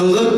look